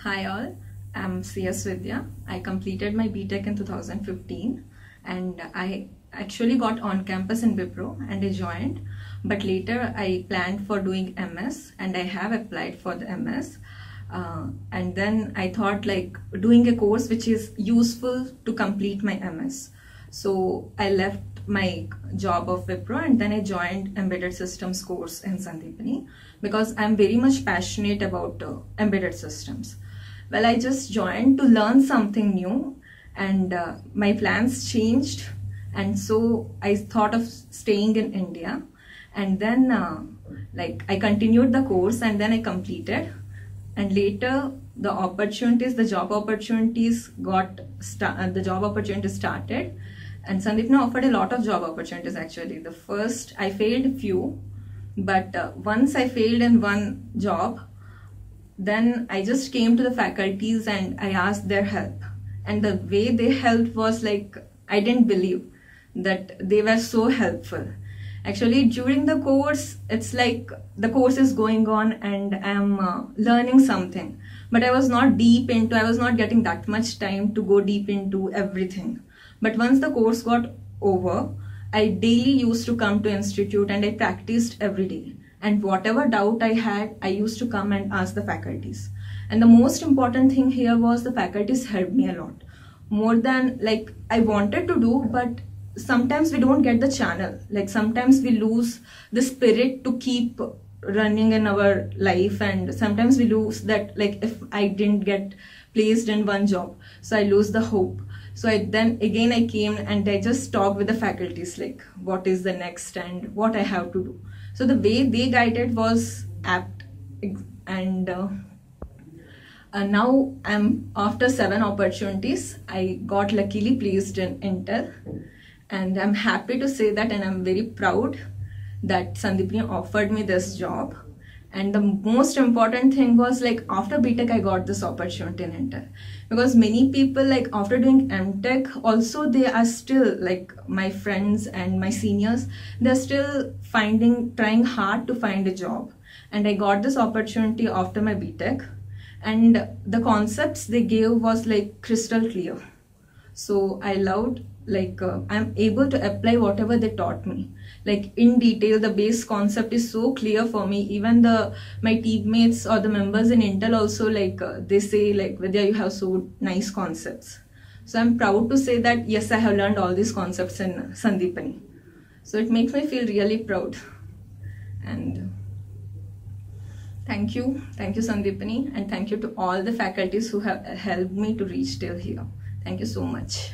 Hi all, I'm CS Vidya. I completed my BTech in 2015 and I actually got on campus in Wipro and I joined. But later I planned for doing MS and I have applied for the MS. Uh, and then I thought like doing a course which is useful to complete my MS. So I left my job of Wipro and then I joined embedded systems course in Sandeepani because I'm very much passionate about uh, embedded systems. Well, I just joined to learn something new and uh, my plans changed and so I thought of staying in India. And then uh, like I continued the course and then I completed. And later the opportunities the job opportunities got sta- the job opportunities started. And Sandeepani offered a lot of job opportunities actually. The first, I failed a few, but uh, once I failed in one job, then I just came to the faculties and I asked their help. And the way they helped was like, I didn't believe that they were so helpful. Actually, during the course, it's like the course is going on and I'm uh, learning something. But I was not deep into, I was not getting that much time to go deep into everything but once the course got over, I daily used to come to institute and I practiced every day. And whatever doubt I had, I used to come and ask the faculties. And the most important thing here was the faculties helped me a lot. More than like I wanted to do, but sometimes we don't get the channel. Like sometimes we lose the spirit to keep running in our life and sometimes we lose that like if I didn't get placed in one job, so I lose the hope so I, then again I came and I just talked with the faculties like what is the next and what I have to do. So the way they guided was apt. And uh, uh, now I'm after seven opportunities I got luckily placed in Intel and I'm happy to say that and I'm very proud that Sandeepani offered me this job and the most important thing was like after BTech, I got this opportunity in Intel. Because many people like after doing MTech, also they are still like my friends and my seniors, they're still finding, trying hard to find a job. And I got this opportunity after my BTech. And the concepts they gave was like crystal clear. So I loved like uh, I'm able to apply whatever they taught me. Like in detail the base concept is so clear for me. Even the my teammates or the members in intel also like uh, they say like vidya you have so nice concepts. So i'm proud to say that yes i have learned all these concepts in sandeepani. So it makes me feel really proud. And thank you. Thank you sandeepani. And thank you to all the faculties who have helped me to reach till here thank you so much